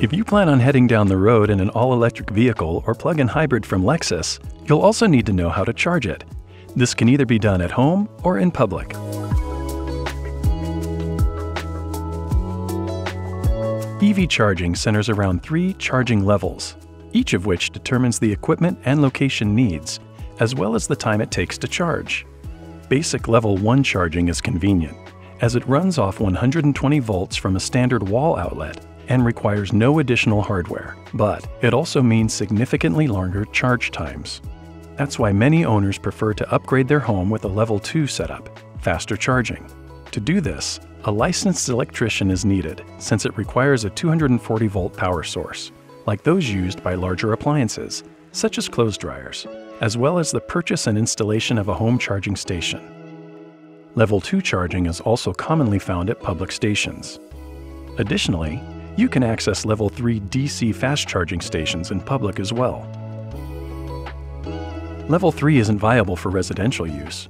If you plan on heading down the road in an all-electric vehicle or plug-in hybrid from Lexus, you'll also need to know how to charge it. This can either be done at home or in public. EV charging centers around three charging levels, each of which determines the equipment and location needs, as well as the time it takes to charge. Basic level 1 charging is convenient, as it runs off 120 volts from a standard wall outlet and requires no additional hardware, but it also means significantly longer charge times. That's why many owners prefer to upgrade their home with a level 2 setup, faster charging. To do this, a licensed electrician is needed since it requires a 240 volt power source, like those used by larger appliances, such as clothes dryers, as well as the purchase and installation of a home charging station. Level 2 charging is also commonly found at public stations. Additionally, you can access Level 3 DC fast charging stations in public as well. Level 3 isn't viable for residential use,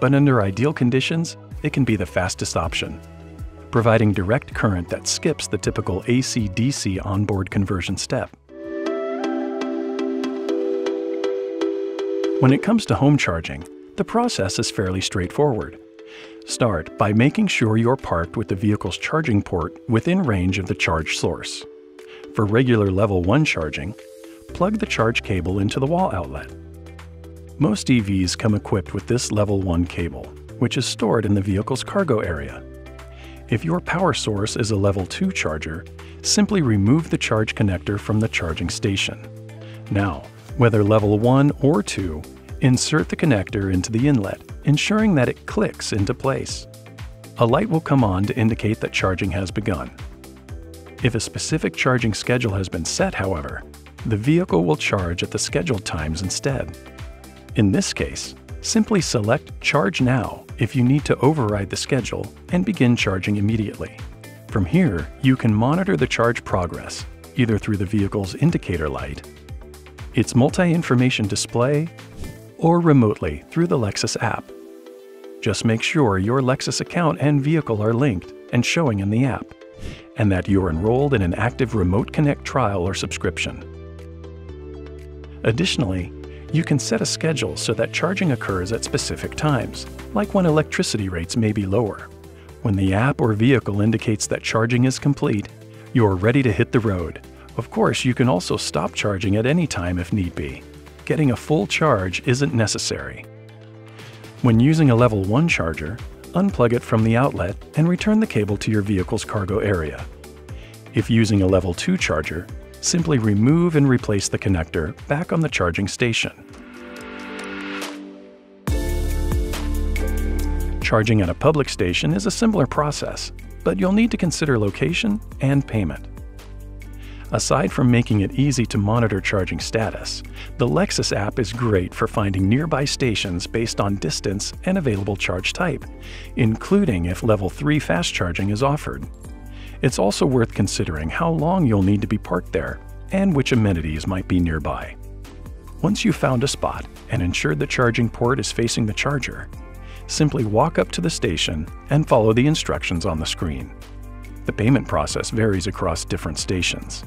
but under ideal conditions, it can be the fastest option, providing direct current that skips the typical AC-DC onboard conversion step. When it comes to home charging, the process is fairly straightforward. Start by making sure you're parked with the vehicle's charging port within range of the charge source. For regular level 1 charging, plug the charge cable into the wall outlet. Most EVs come equipped with this level 1 cable, which is stored in the vehicle's cargo area. If your power source is a level 2 charger, simply remove the charge connector from the charging station. Now, whether level 1 or 2, insert the connector into the inlet ensuring that it clicks into place. A light will come on to indicate that charging has begun. If a specific charging schedule has been set, however, the vehicle will charge at the scheduled times instead. In this case, simply select Charge Now if you need to override the schedule and begin charging immediately. From here, you can monitor the charge progress, either through the vehicle's indicator light, its multi-information display, or remotely through the Lexus app. Just make sure your Lexus account and vehicle are linked and showing in the app, and that you're enrolled in an active Remote Connect trial or subscription. Additionally, you can set a schedule so that charging occurs at specific times, like when electricity rates may be lower. When the app or vehicle indicates that charging is complete, you're ready to hit the road. Of course, you can also stop charging at any time if need be getting a full charge isn't necessary. When using a level 1 charger, unplug it from the outlet and return the cable to your vehicle's cargo area. If using a level 2 charger, simply remove and replace the connector back on the charging station. Charging at a public station is a similar process, but you'll need to consider location and payment. Aside from making it easy to monitor charging status, the Lexus app is great for finding nearby stations based on distance and available charge type, including if level 3 fast charging is offered. It's also worth considering how long you'll need to be parked there and which amenities might be nearby. Once you've found a spot and ensured the charging port is facing the charger, simply walk up to the station and follow the instructions on the screen. The payment process varies across different stations.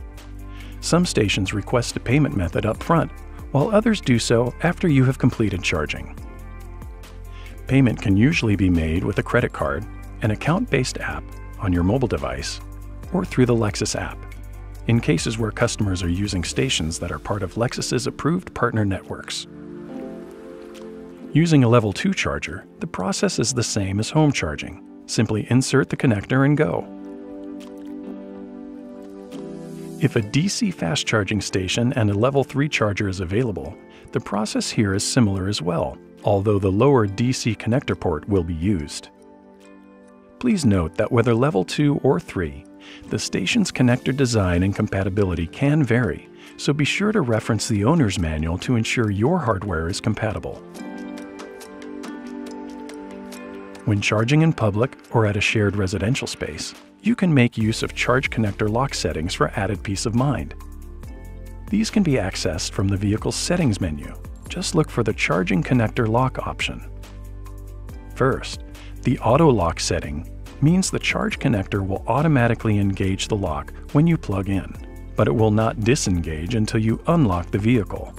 Some stations request a payment method up front, while others do so after you have completed charging. Payment can usually be made with a credit card, an account-based app on your mobile device, or through the Lexus app, in cases where customers are using stations that are part of Lexus's approved partner networks. Using a Level 2 charger, the process is the same as home charging. Simply insert the connector and go. If a DC fast charging station and a level 3 charger is available, the process here is similar as well, although the lower DC connector port will be used. Please note that whether level 2 or 3, the station's connector design and compatibility can vary, so be sure to reference the owner's manual to ensure your hardware is compatible. When charging in public or at a shared residential space, you can make use of charge connector lock settings for added peace of mind. These can be accessed from the vehicle's settings menu. Just look for the charging connector lock option. First, the auto lock setting means the charge connector will automatically engage the lock when you plug in. but it will not disengage until you unlock the vehicle.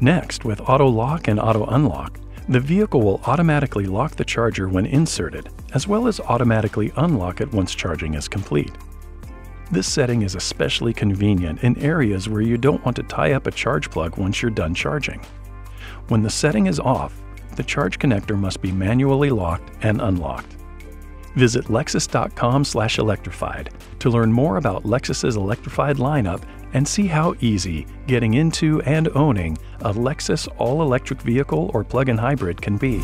Next, with Auto Lock and Auto Unlock, the vehicle will automatically lock the charger when inserted, as well as automatically unlock it once charging is complete. This setting is especially convenient in areas where you don't want to tie up a charge plug once you're done charging. When the setting is off, the charge connector must be manually locked and unlocked. Visit lexus.com/electrified to learn more about Lexus's electrified lineup and see how easy getting into and owning a Lexus all-electric vehicle or plug-in hybrid can be.